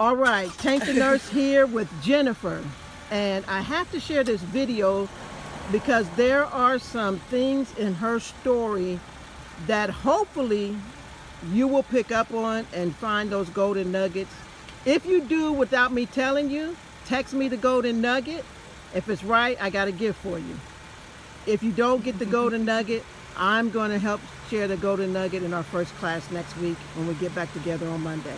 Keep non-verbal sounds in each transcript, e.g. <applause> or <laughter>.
All right, Tank the Nurse here with Jennifer. And I have to share this video because there are some things in her story that hopefully you will pick up on and find those golden nuggets. If you do without me telling you, text me the golden nugget. If it's right, I got a gift for you. If you don't get the <laughs> golden nugget, I'm going to help share the golden nugget in our first class next week when we get back together on Monday.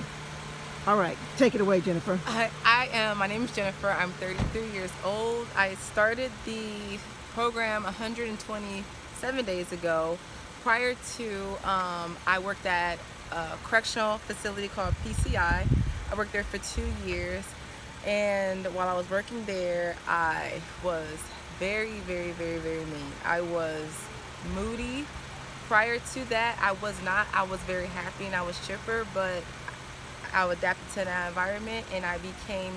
All right, take it away, Jennifer. I, I am, my name is Jennifer. I'm 33 years old. I started the program 127 days ago. Prior to, um, I worked at a correctional facility called PCI. I worked there for two years. And while I was working there, I was very, very, very, very mean. I was moody. Prior to that, I was not. I was very happy and I was chipper, but I adapted to that environment and I became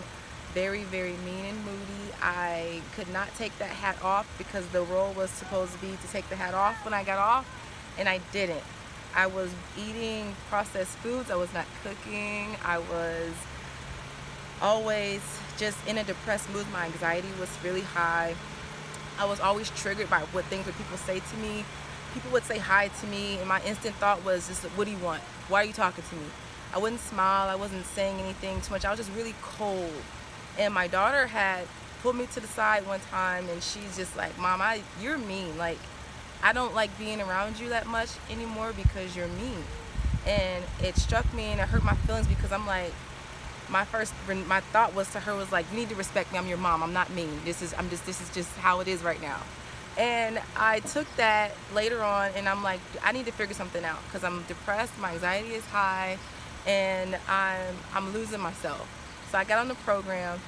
very, very mean and moody. I could not take that hat off because the role was supposed to be to take the hat off when I got off, and I didn't. I was eating processed foods, I was not cooking, I was always just in a depressed mood. My anxiety was really high. I was always triggered by what things that people say to me. People would say hi to me, and my instant thought was just, what do you want? Why are you talking to me? I wouldn't smile. I wasn't saying anything too much. I was just really cold. And my daughter had pulled me to the side one time and she's just like, Mom, I, you're mean. Like, I don't like being around you that much anymore because you're mean. And it struck me and it hurt my feelings because I'm like, my first, my thought was to her was like, you need to respect me. I'm your mom. I'm not mean. This is, I'm just, this is just how it is right now. And I took that later on and I'm like, I need to figure something out because I'm depressed. My anxiety is high and I'm, I'm losing myself. So I got on the program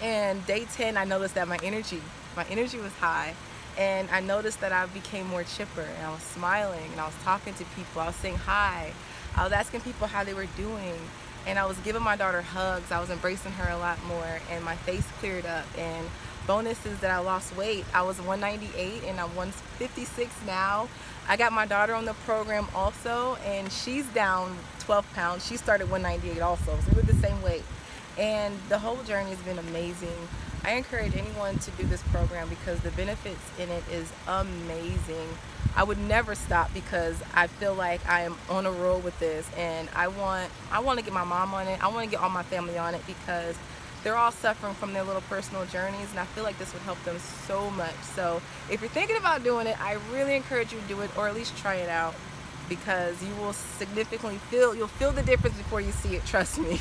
and day 10 I noticed that my energy, my energy was high and I noticed that I became more chipper and I was smiling and I was talking to people, I was saying hi, I was asking people how they were doing and I was giving my daughter hugs, I was embracing her a lot more and my face cleared up and bonuses that I lost weight. I was 198 and I'm 156 now. I got my daughter on the program also and she's down 12 pounds. She started 198 also, so we're the same weight. And the whole journey has been amazing. I encourage anyone to do this program because the benefits in it is amazing. I would never stop because I feel like I am on a roll with this and I want I want to get my mom on it. I want to get all my family on it because they're all suffering from their little personal journeys and I feel like this would help them so much. So if you're thinking about doing it, I really encourage you to do it or at least try it out because you will significantly feel, you'll feel the difference before you see it, trust me.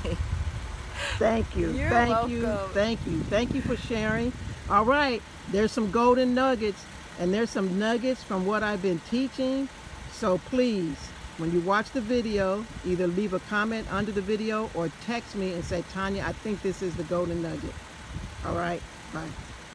Thank you. <laughs> You're Thank welcome. you. Thank you. Thank you for sharing. All right, there's some golden nuggets and there's some nuggets from what I've been teaching. So please, when you watch the video, either leave a comment under the video or text me and say, Tanya, I think this is the golden nugget. All right, bye.